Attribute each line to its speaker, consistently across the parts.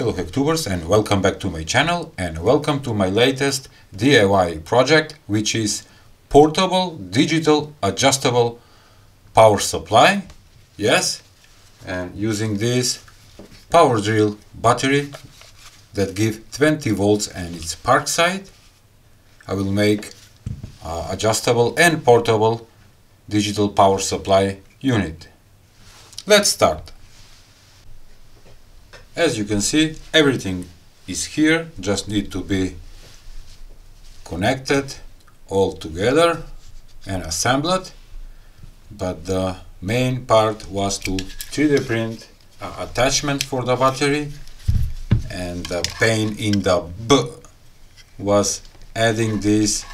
Speaker 1: Hello Hacktubers and welcome back to my channel and welcome to my latest DIY project which is portable digital adjustable power supply. Yes and using this power drill battery that give 20 volts and it's Parkside I will make uh, adjustable and portable digital power supply unit. Let's start as you can see everything is here just need to be connected all together and assembled. But the main part was to 3D print attachment for the battery and the pain in the B was adding these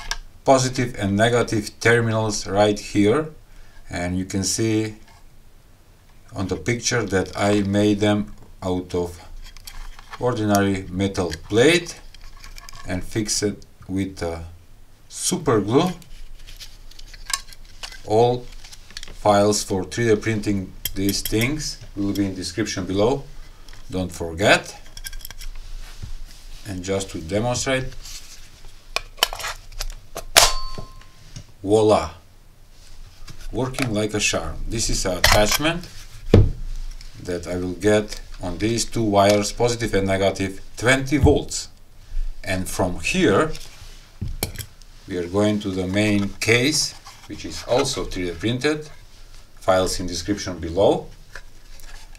Speaker 1: positive and negative terminals right here. And you can see on the picture that I made them out of ordinary metal plate and fix it with uh, super glue. All files for 3D printing these things will be in description below. Don't forget. And just to demonstrate. Voila. Working like a charm. This is an attachment that I will get on these two wires positive and negative 20 volts. And from here we are going to the main case which is also 3D printed files in description below.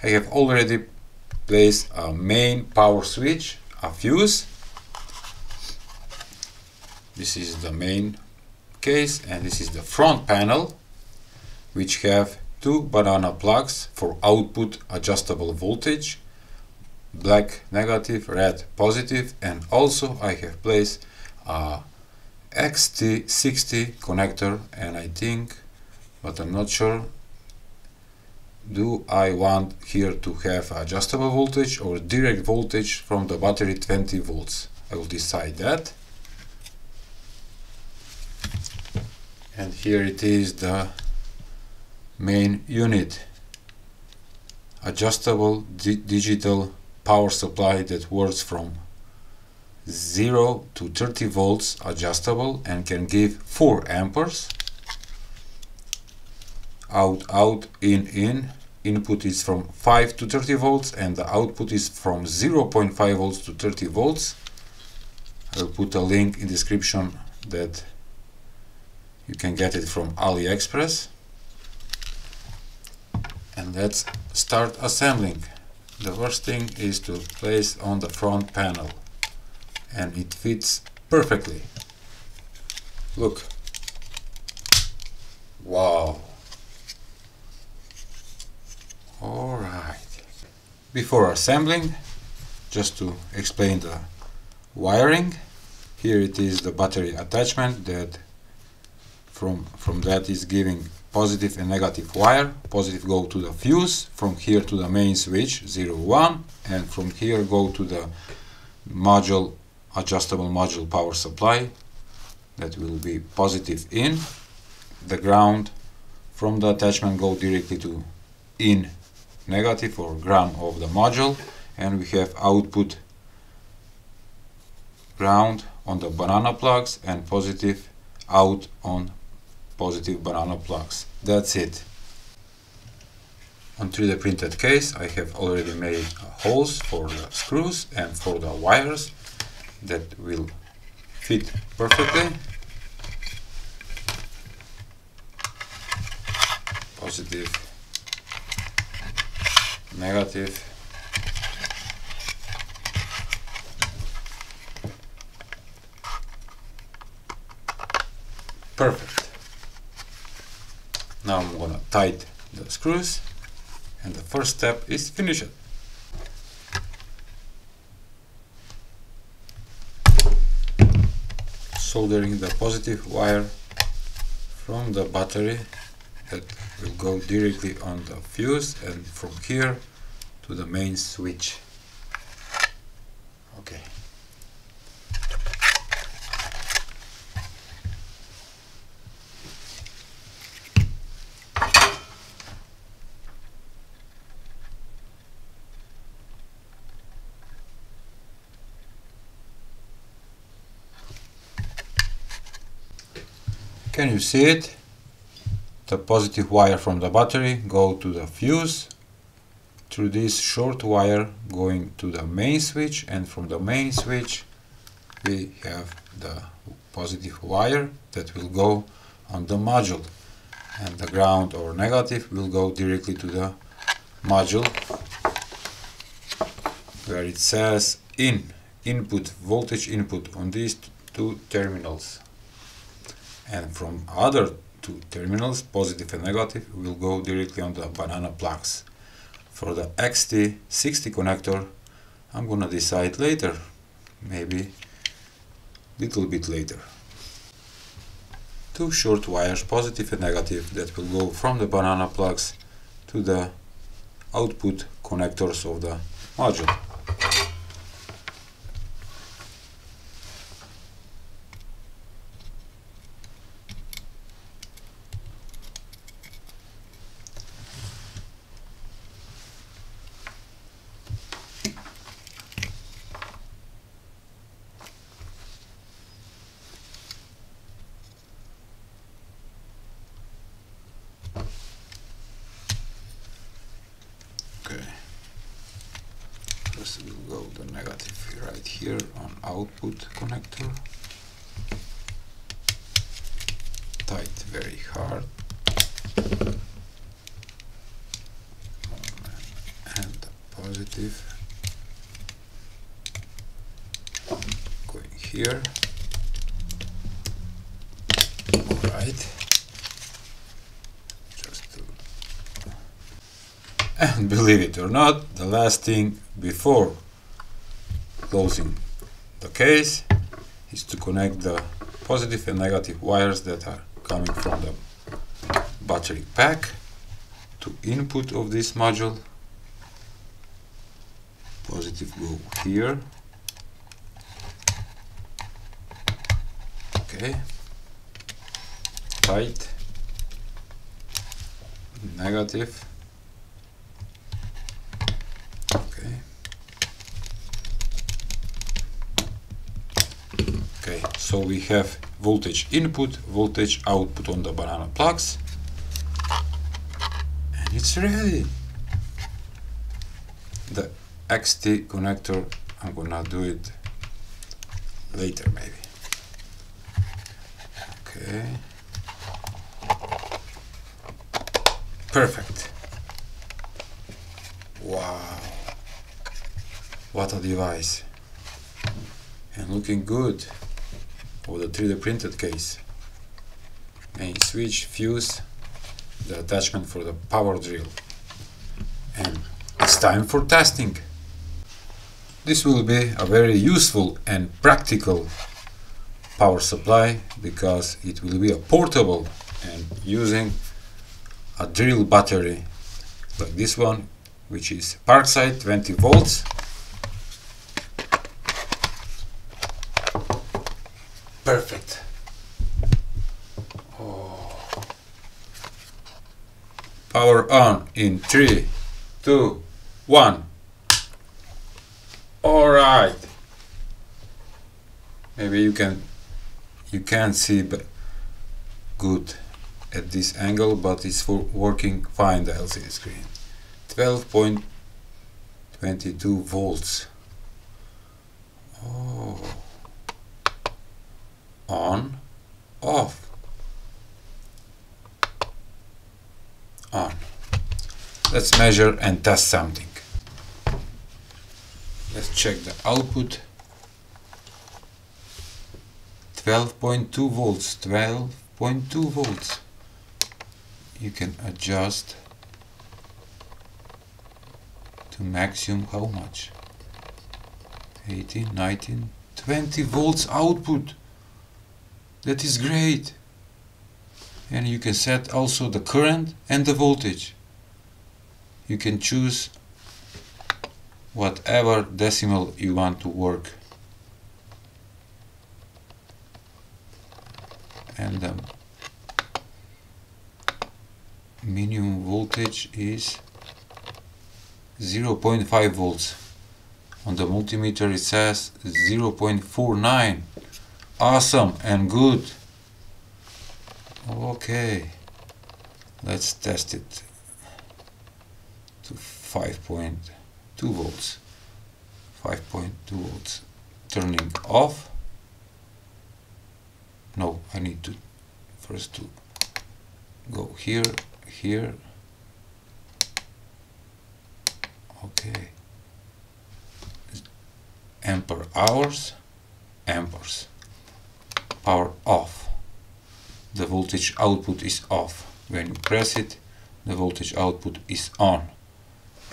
Speaker 1: I have already placed a main power switch a fuse. This is the main case and this is the front panel which have two banana plugs for output adjustable voltage black negative red positive and also I have placed a XT60 connector and I think but I'm not sure do I want here to have adjustable voltage or direct voltage from the battery 20 volts? I will decide that. And here it is the main unit. Adjustable di digital power supply that works from 0 to 30 volts adjustable and can give 4 amperes. Out out in in. Input is from 5 to 30 volts and the output is from 0.5 volts to 30 volts. I'll put a link in description that you can get it from AliExpress and let's start assembling. The first thing is to place on the front panel. And it fits perfectly. Look. Wow. Alright before assembling just to explain the wiring here it is the battery attachment that from from that is giving positive and negative wire. Positive go to the fuse. From here to the main switch 0 1 and from here go to the module adjustable module power supply that will be positive in. The ground from the attachment go directly to in negative or ground of the module. And we have output ground on the banana plugs and positive out on positive banana plugs. That's it. On 3D printed case I have already made holes for the screws and for the wires that will fit perfectly. Positive, negative, perfect. Now I'm gonna tight the screws and the first step is finish it. Soldering the positive wire from the battery that will go directly on the fuse and from here to the main switch. Okay. Can you see it the positive wire from the battery go to the fuse. Through this short wire going to the main switch and from the main switch we have the positive wire that will go on the module. And the ground or negative will go directly to the module where it says in input voltage input on these two terminals and from other two terminals positive and negative will go directly on the banana plugs. For the XT60 connector I'm gonna decide later maybe little bit later. Two short wires positive and negative that will go from the banana plugs to the output connectors of the module We'll go the negative right here on output connector. Tight very hard. And positive going here. Alright. Just to and believe it or not, the last thing before closing the case is to connect the positive and negative wires that are coming from the battery pack to input of this module. Positive go here. Okay. Tight. Negative. Okay. Okay, so we have voltage input, voltage output on the banana plugs. And it's ready. The XT connector, I'm gonna do it later maybe. Okay. Perfect. Wow. What a device. And looking good for the 3D printed case. Main switch, fuse, the attachment for the power drill. And it's time for testing. This will be a very useful and practical power supply because it will be a portable and using a drill battery like this one which is Parkside 20 volts perfect oh. power on in three, two, one. All right. maybe you can you can't see but good at this angle but it's for working fine the LCD screen 12.22 volts oh on off. On. Let's measure and test something. Let's check the output. 12.2 volts 12.2 volts. You can adjust to maximum how much? 18 19 20 volts output that is great. And you can set also the current and the voltage. You can choose whatever decimal you want to work. And the minimum voltage is 0.5 volts. On the multimeter it says 0.49 awesome and good. Okay. Let's test it to 5.2 volts. 5.2 volts. Turning off. No I need to first to go here here. Okay. Ampere hours. Amperes power off. The voltage output is off. When you press it the voltage output is on.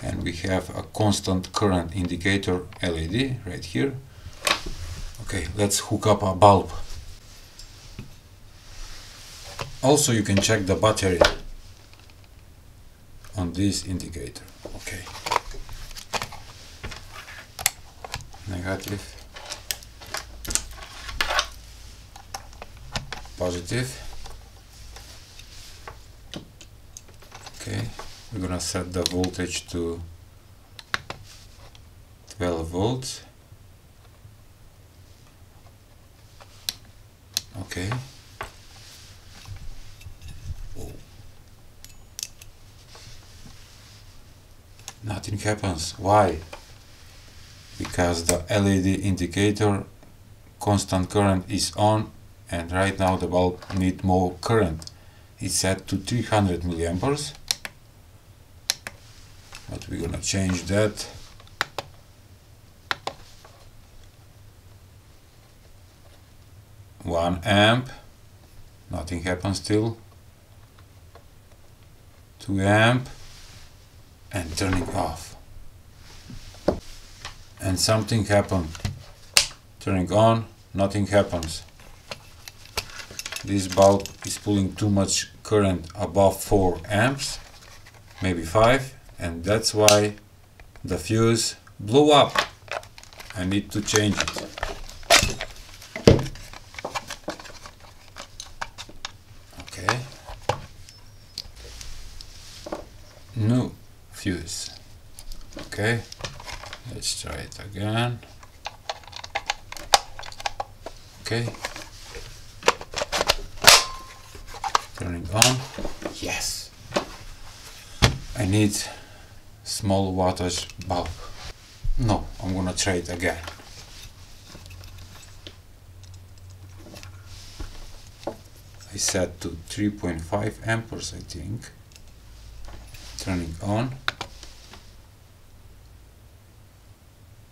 Speaker 1: And we have a constant current indicator LED right here. Okay let's hook up a bulb. Also you can check the battery on this indicator. Okay. Negative positive okay we're gonna set the voltage to 12 volts. Okay nothing happens. Why? Because the LED indicator constant current is on and right now the bulb need more current. It's set to 300 milliamperes. But we're gonna change that. One amp. Nothing happens still. 2 amp. And turning off. And something happened. Turning on. Nothing happens this bulb is pulling too much current above 4 amps maybe 5 and that's why the fuse blew up. I need to change it. Okay. New fuse. Okay. Let's try it again. Okay turning on. Yes. I need small wattage bulb. No I'm gonna try it again. I set to 3.5 amperes I think. Turning on.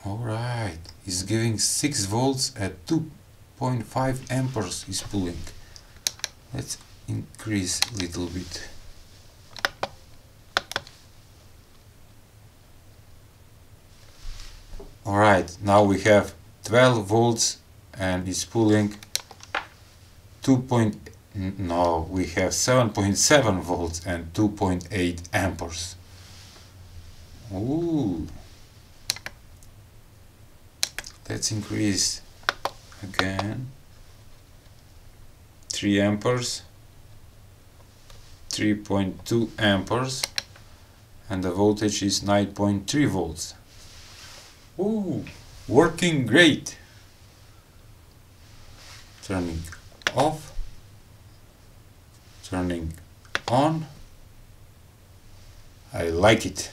Speaker 1: Alright it's giving 6 volts at 2.5 amperes is pulling. Let's increase a little bit alright now we have 12 volts and it's pulling 2. no we have 7.7 volts and 2.8 amperes Ooh. let's increase again 3 amperes 3.2 amperes and the voltage is 9.3 volts. Ooh, working great. Turning off turning on. I like it.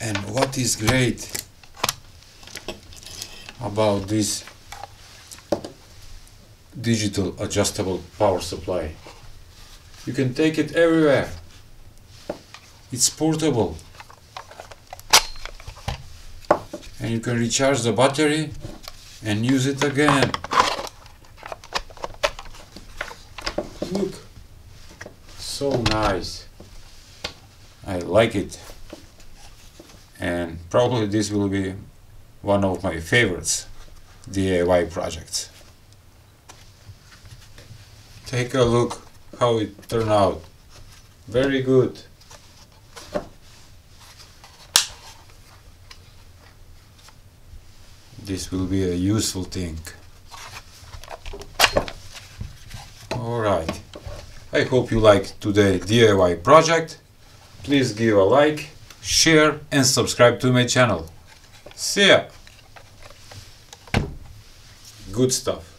Speaker 1: And what is great about this digital adjustable power supply. You can take it everywhere. It's portable. And you can recharge the battery and use it again. Look so nice. I like it. And probably this will be one of my favorites DIY projects take a look how it turned out. Very good. This will be a useful thing. Alright I hope you liked today DIY project. Please give a like share and subscribe to my channel. See ya! Good stuff.